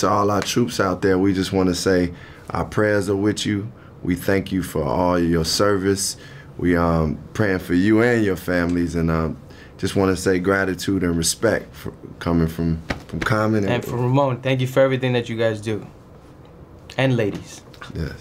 To all our troops out there, we just want to say our prayers are with you. We thank you for all your service. We um praying for you and your families, and um, just want to say gratitude and respect for coming from from Common And from Ramon, thank you for everything that you guys do. And ladies. yes.